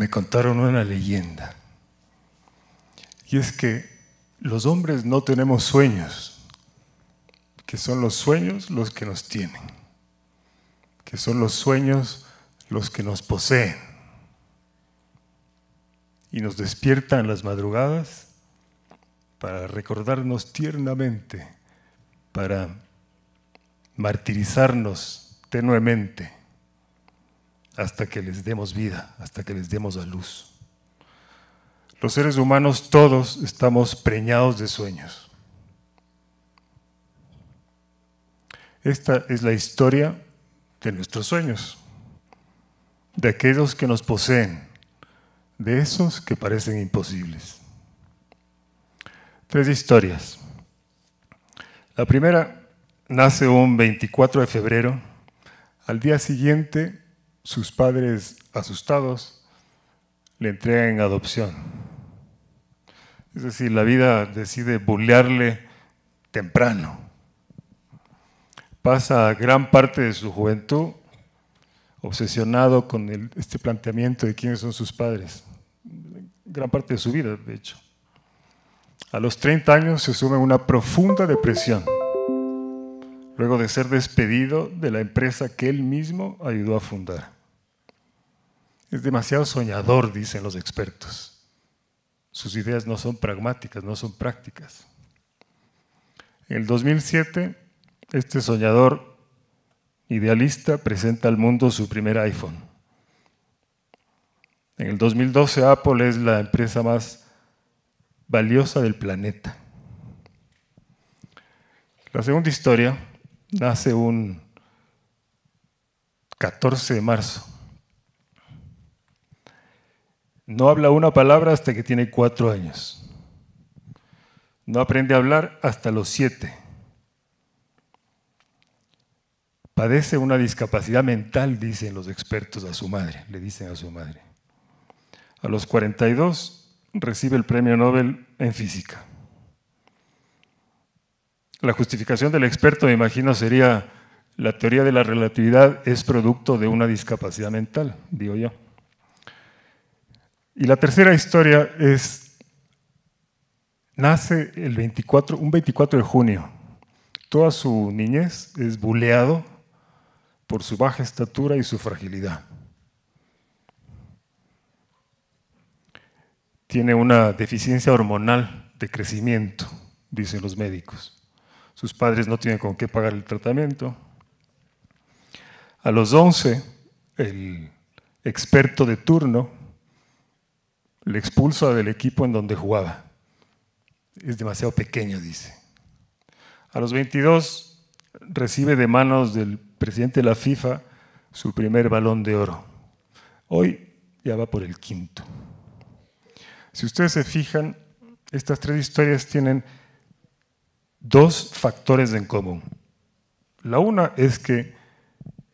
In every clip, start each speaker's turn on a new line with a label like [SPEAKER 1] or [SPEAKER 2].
[SPEAKER 1] me contaron una leyenda. Y es que los hombres no tenemos sueños, que son los sueños los que nos tienen, que son los sueños los que nos poseen y nos despiertan las madrugadas para recordarnos tiernamente, para martirizarnos tenuemente hasta que les demos vida, hasta que les demos a luz. Los seres humanos todos estamos preñados de sueños. Esta es la historia de nuestros sueños, de aquellos que nos poseen, de esos que parecen imposibles. Tres historias. La primera nace un 24 de febrero. Al día siguiente, sus padres, asustados, le entregan en adopción. Es decir, la vida decide bullearle temprano. Pasa gran parte de su juventud obsesionado con este planteamiento de quiénes son sus padres. Gran parte de su vida, de hecho. A los 30 años se suma una profunda depresión, luego de ser despedido de la empresa que él mismo ayudó a fundar. Es demasiado soñador, dicen los expertos. Sus ideas no son pragmáticas, no son prácticas. En el 2007, este soñador idealista presenta al mundo su primer iPhone. En el 2012, Apple es la empresa más valiosa del planeta. La segunda historia nace un 14 de marzo no habla una palabra hasta que tiene cuatro años. No aprende a hablar hasta los siete. Padece una discapacidad mental, dicen los expertos a su madre, le dicen a su madre. A los 42 recibe el premio Nobel en física. La justificación del experto, me imagino, sería la teoría de la relatividad es producto de una discapacidad mental, digo yo. Y la tercera historia es, nace el 24, un 24 de junio. Toda su niñez es buleado por su baja estatura y su fragilidad. Tiene una deficiencia hormonal de crecimiento, dicen los médicos. Sus padres no tienen con qué pagar el tratamiento. A los 11, el experto de turno le expulsa del equipo en donde jugaba. Es demasiado pequeño, dice. A los 22 recibe de manos del presidente de la FIFA su primer balón de oro. Hoy ya va por el quinto. Si ustedes se fijan, estas tres historias tienen dos factores en común. La una es que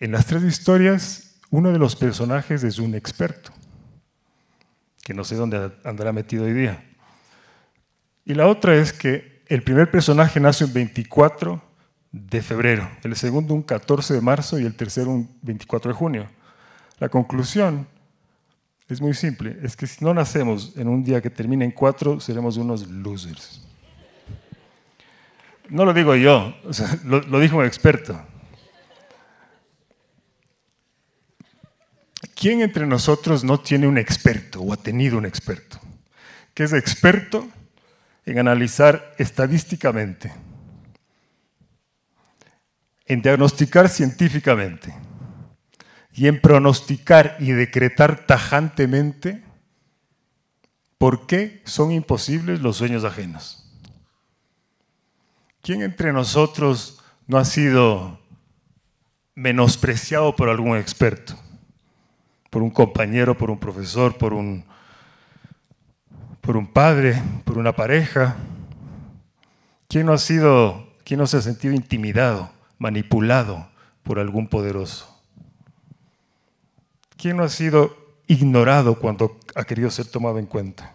[SPEAKER 1] en las tres historias uno de los personajes es un experto que no sé dónde andará metido hoy día. Y la otra es que el primer personaje nace un 24 de febrero, el segundo un 14 de marzo y el tercero un 24 de junio. La conclusión es muy simple, es que si no nacemos en un día que termine en 4, seremos unos losers. No lo digo yo, lo, lo dijo un experto. ¿Quién entre nosotros no tiene un experto o ha tenido un experto? Que es experto en analizar estadísticamente, en diagnosticar científicamente y en pronosticar y decretar tajantemente por qué son imposibles los sueños ajenos. ¿Quién entre nosotros no ha sido menospreciado por algún experto? por un compañero, por un profesor, por un, por un padre, por una pareja. ¿Quién no ha sido, quién no se ha sentido intimidado, manipulado por algún poderoso? ¿Quién no ha sido ignorado cuando ha querido ser tomado en cuenta?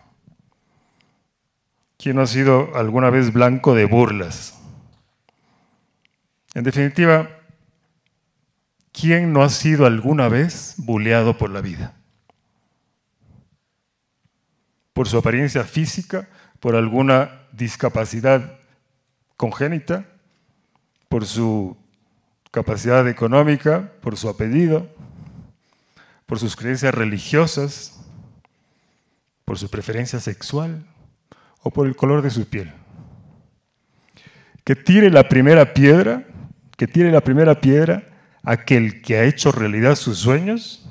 [SPEAKER 1] ¿Quién no ha sido alguna vez blanco de burlas? En definitiva, ¿Quién no ha sido alguna vez buleado por la vida? por su apariencia física, por alguna discapacidad congénita, por su capacidad económica, por su apellido, por sus creencias religiosas, por su preferencia sexual o por el color de su piel. Que tire la primera piedra, que tire la primera piedra aquel que ha hecho realidad sus sueños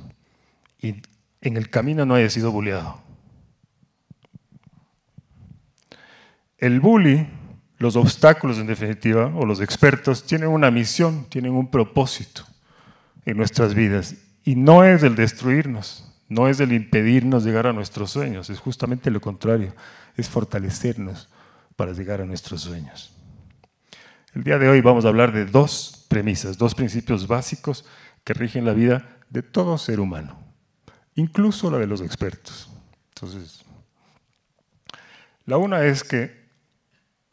[SPEAKER 1] y en el camino no haya sido bulleado. El bully, los obstáculos en definitiva, o los expertos, tienen una misión, tienen un propósito en nuestras vidas. Y no es el destruirnos, no es el impedirnos llegar a nuestros sueños, es justamente lo contrario, es fortalecernos para llegar a nuestros sueños. El día de hoy vamos a hablar de dos premisas, dos principios básicos que rigen la vida de todo ser humano, incluso la de los expertos. Entonces, la una es que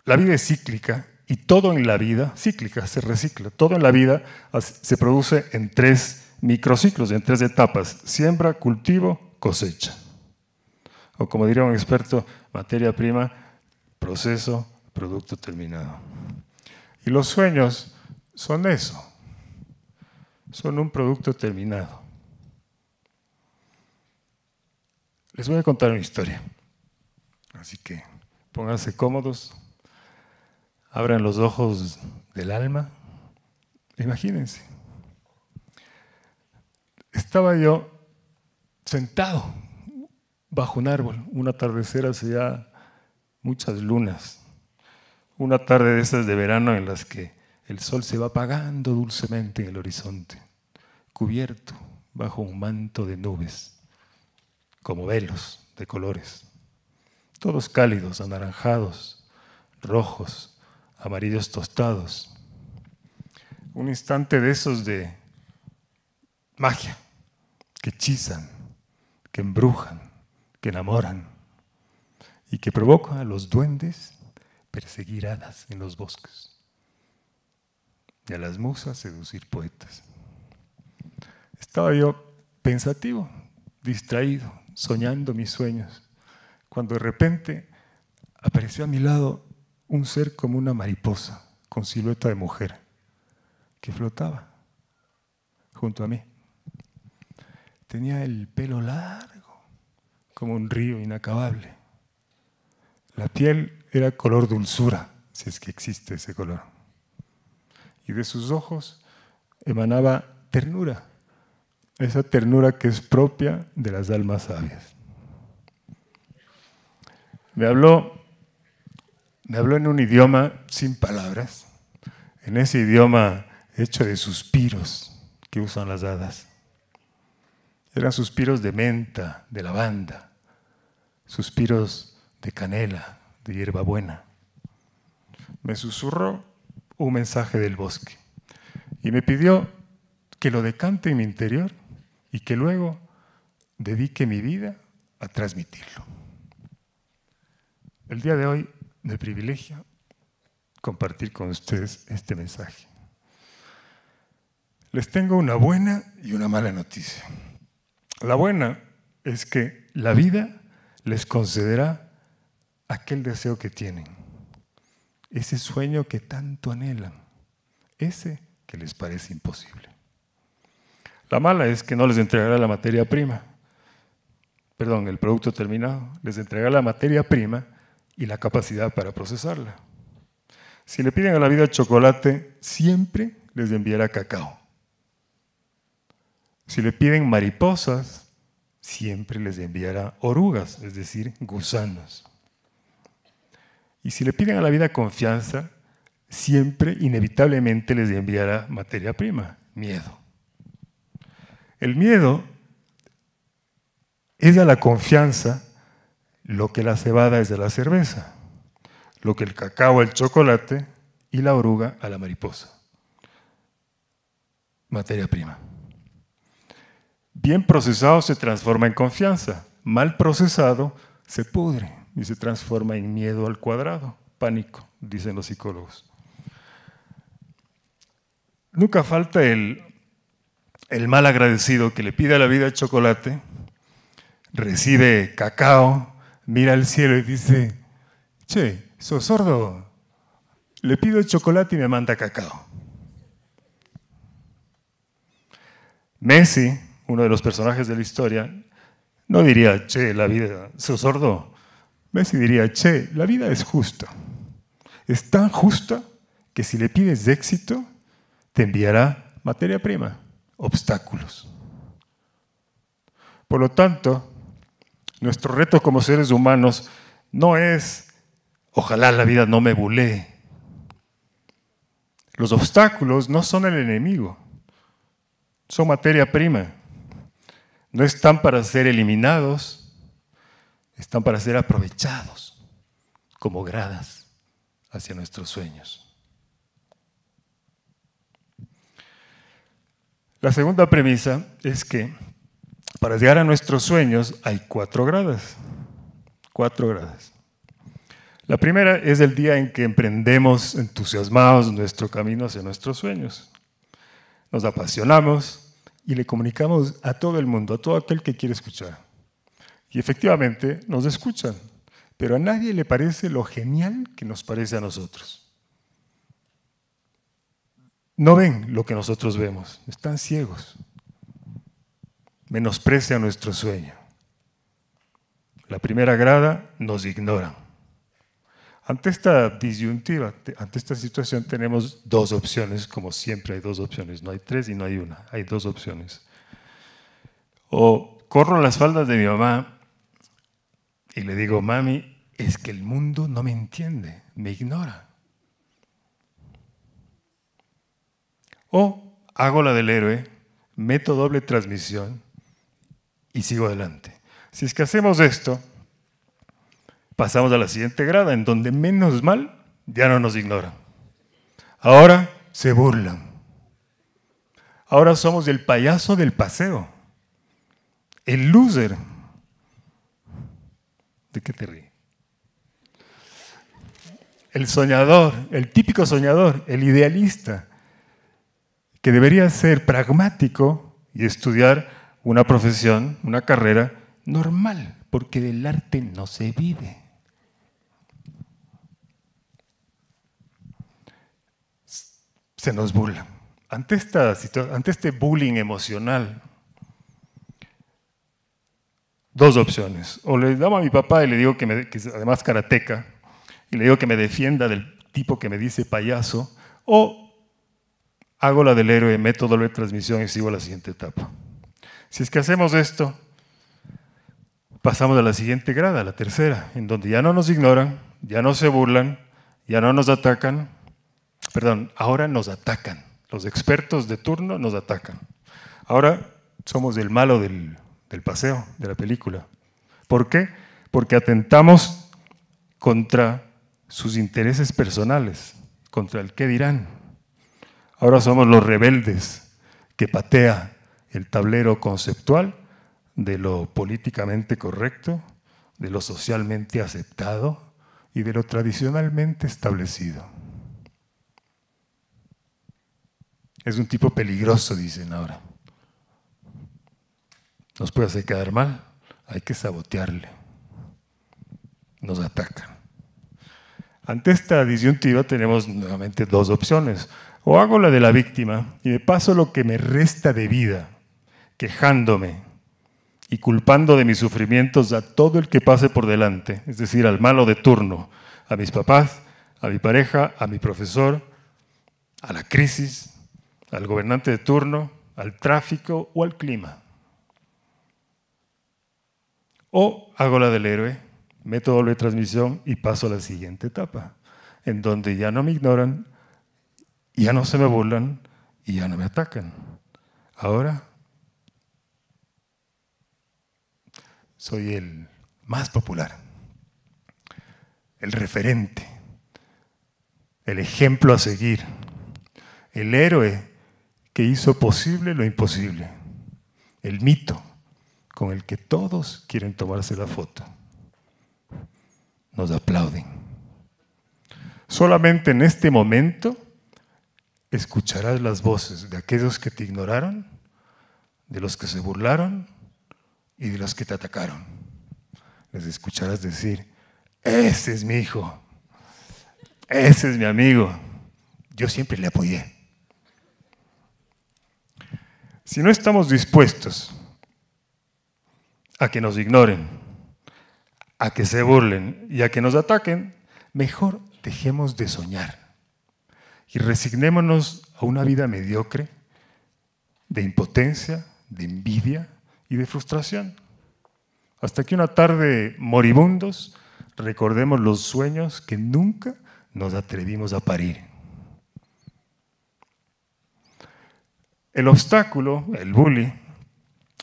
[SPEAKER 1] la vida es cíclica y todo en la vida, cíclica, se recicla, todo en la vida se produce en tres microciclos, en tres etapas, siembra, cultivo, cosecha. O como diría un experto, materia prima, proceso, producto terminado. Y los sueños son eso, son un producto terminado. Les voy a contar una historia, así que pónganse cómodos, abran los ojos del alma, imagínense. Estaba yo sentado bajo un árbol, un atardecer hace muchas lunas, una tarde de esas de verano en las que el sol se va apagando dulcemente en el horizonte, cubierto bajo un manto de nubes, como velos de colores, todos cálidos, anaranjados, rojos, amarillos tostados. Un instante de esos de magia, que hechizan, que embrujan, que enamoran y que provocan a los duendes perseguir hadas en los bosques y a las musas seducir poetas. Estaba yo pensativo, distraído, soñando mis sueños, cuando de repente apareció a mi lado un ser como una mariposa con silueta de mujer que flotaba junto a mí. Tenía el pelo largo, como un río inacabable. La piel era color dulzura, si es que existe ese color. Y de sus ojos emanaba ternura, esa ternura que es propia de las almas sabias. Me habló, me habló en un idioma sin palabras, en ese idioma hecho de suspiros que usan las hadas. Eran suspiros de menta, de lavanda, suspiros de canela, de hierbabuena. Me susurró un mensaje del bosque y me pidió que lo decante en mi interior y que luego dedique mi vida a transmitirlo. El día de hoy me privilegia compartir con ustedes este mensaje. Les tengo una buena y una mala noticia. La buena es que la vida les concederá aquel deseo que tienen, ese sueño que tanto anhelan, ese que les parece imposible. La mala es que no les entregará la materia prima, perdón, el producto terminado, les entregará la materia prima y la capacidad para procesarla. Si le piden a la vida chocolate, siempre les enviará cacao. Si le piden mariposas, siempre les enviará orugas, es decir, gusanos. Y si le piden a la vida confianza, siempre inevitablemente les enviará materia prima, miedo. El miedo es a la confianza lo que la cebada es de la cerveza, lo que el cacao el chocolate y la oruga a la mariposa. Materia prima. Bien procesado se transforma en confianza, mal procesado se pudre y se transforma en miedo al cuadrado, pánico, dicen los psicólogos. Nunca falta el, el mal agradecido que le pide a la vida chocolate, recibe cacao, mira al cielo y dice, che, sos sordo, le pido chocolate y me manda cacao. Messi, uno de los personajes de la historia, no diría, che, la vida, sos sordo. Messi diría, che, la vida es justa. Es tan justa que si le pides éxito, te enviará materia prima, obstáculos. Por lo tanto, nuestro reto como seres humanos no es, ojalá la vida no me bulee. Los obstáculos no son el enemigo, son materia prima. No están para ser eliminados, están para ser aprovechados como gradas hacia nuestros sueños. La segunda premisa es que para llegar a nuestros sueños hay cuatro gradas. Cuatro gradas. La primera es el día en que emprendemos entusiasmados nuestro camino hacia nuestros sueños. Nos apasionamos y le comunicamos a todo el mundo, a todo aquel que quiere escuchar. Y efectivamente nos escuchan, pero a nadie le parece lo genial que nos parece a nosotros no ven lo que nosotros vemos, están ciegos. Menosprecian nuestro sueño. La primera grada nos ignoran. Ante esta disyuntiva, ante esta situación tenemos dos opciones, como siempre hay dos opciones, no hay tres y no hay una, hay dos opciones. O corro las faldas de mi mamá y le digo, mami, es que el mundo no me entiende, me ignora. O hago la del héroe, meto doble transmisión y sigo adelante. Si es que hacemos esto, pasamos a la siguiente grada, en donde menos mal ya no nos ignoran. Ahora se burlan. Ahora somos el payaso del paseo, el loser. ¿De qué te ríes? El soñador, el típico soñador, el idealista, que debería ser pragmático y estudiar una profesión, una carrera normal, porque del arte no se vive. Se nos burla. Ante, esta ante este bullying emocional, dos opciones. O le damos a mi papá y le digo que, me, que además karateca, y le digo que me defienda del tipo que me dice payaso, o hago la del héroe, meto doble transmisión y sigo a la siguiente etapa. Si es que hacemos esto, pasamos a la siguiente grada, la tercera, en donde ya no nos ignoran, ya no se burlan, ya no nos atacan, perdón, ahora nos atacan. Los expertos de turno nos atacan. Ahora somos el malo del, del paseo, de la película. ¿Por qué? Porque atentamos contra sus intereses personales, contra el qué dirán, Ahora somos los rebeldes que patea el tablero conceptual de lo políticamente correcto, de lo socialmente aceptado y de lo tradicionalmente establecido. Es un tipo peligroso, dicen ahora. Nos puede hacer quedar mal, hay que sabotearle. Nos atacan. Ante esta disyuntiva tenemos nuevamente dos opciones o hago la de la víctima y me paso lo que me resta de vida, quejándome y culpando de mis sufrimientos a todo el que pase por delante, es decir, al malo de turno, a mis papás, a mi pareja, a mi profesor, a la crisis, al gobernante de turno, al tráfico o al clima. O hago la del héroe, meto doble transmisión y paso a la siguiente etapa, en donde ya no me ignoran, ya no se me burlan y ya no me atacan. Ahora soy el más popular, el referente, el ejemplo a seguir, el héroe hizo posible lo imposible, el mito con el que todos quieren tomarse la foto. Nos aplauden. Solamente en este momento escucharás las voces de aquellos que te ignoraron, de los que se burlaron y de los que te atacaron. les escucharás decir, ese es mi hijo, ese es mi amigo, yo siempre le apoyé. Si no estamos dispuestos a que nos ignoren, a que se burlen y a que nos ataquen, mejor dejemos de soñar y resignémonos a una vida mediocre de impotencia, de envidia y de frustración. Hasta que una tarde moribundos recordemos los sueños que nunca nos atrevimos a parir. El obstáculo, el bully,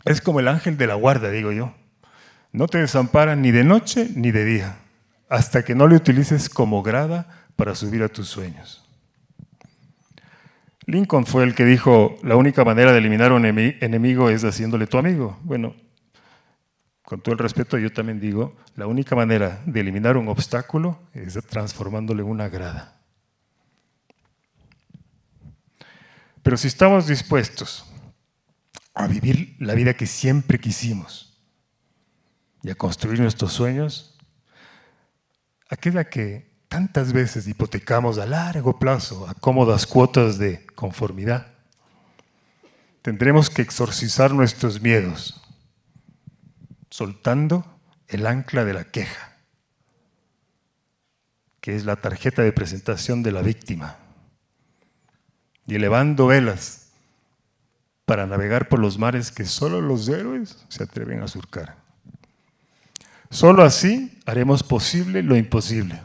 [SPEAKER 1] es como el ángel de la guarda, digo yo. No te desampara ni de noche ni de día, hasta que no le utilices como grada para subir a tus sueños. Lincoln fue el que dijo, la única manera de eliminar un enemigo es haciéndole tu amigo. Bueno, con todo el respeto, yo también digo, la única manera de eliminar un obstáculo es transformándole una grada. Pero si estamos dispuestos a vivir la vida que siempre quisimos y a construir nuestros sueños, aquella que tantas veces hipotecamos a largo plazo a cómodas cuotas de conformidad, tendremos que exorcizar nuestros miedos, soltando el ancla de la queja, que es la tarjeta de presentación de la víctima, y elevando velas para navegar por los mares que solo los héroes se atreven a surcar. Solo así haremos posible lo imposible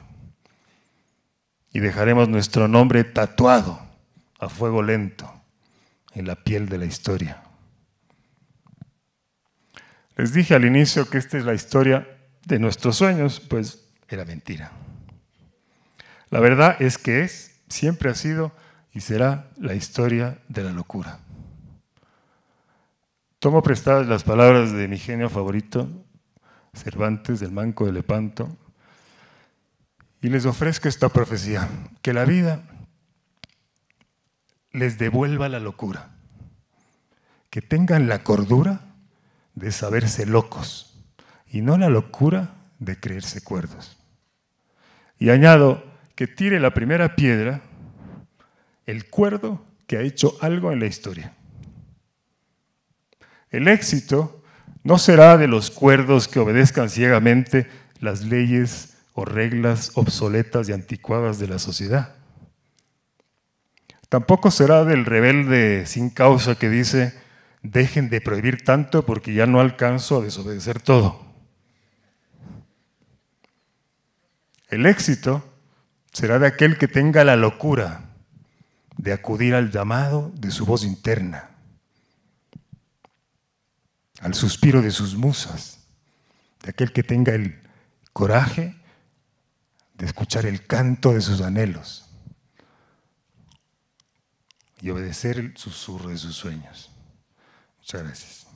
[SPEAKER 1] y dejaremos nuestro nombre tatuado a fuego lento en la piel de la historia. Les dije al inicio que esta es la historia de nuestros sueños, pues era mentira. La verdad es que es, siempre ha sido y será la historia de la locura. Tomo prestadas las palabras de mi genio favorito, Cervantes del Manco de Lepanto, y les ofrezco esta profecía, que la vida les devuelva la locura, que tengan la cordura de saberse locos y no la locura de creerse cuerdos. Y añado que tire la primera piedra el cuerdo que ha hecho algo en la historia. El éxito no será de los cuerdos que obedezcan ciegamente las leyes o reglas obsoletas y anticuadas de la sociedad. Tampoco será del rebelde sin causa que dice, dejen de prohibir tanto porque ya no alcanzo a desobedecer todo. El éxito será de aquel que tenga la locura de acudir al llamado de su voz interna, al suspiro de sus musas, de aquel que tenga el coraje de escuchar el canto de sus anhelos y obedecer el susurro de sus sueños. Muchas gracias.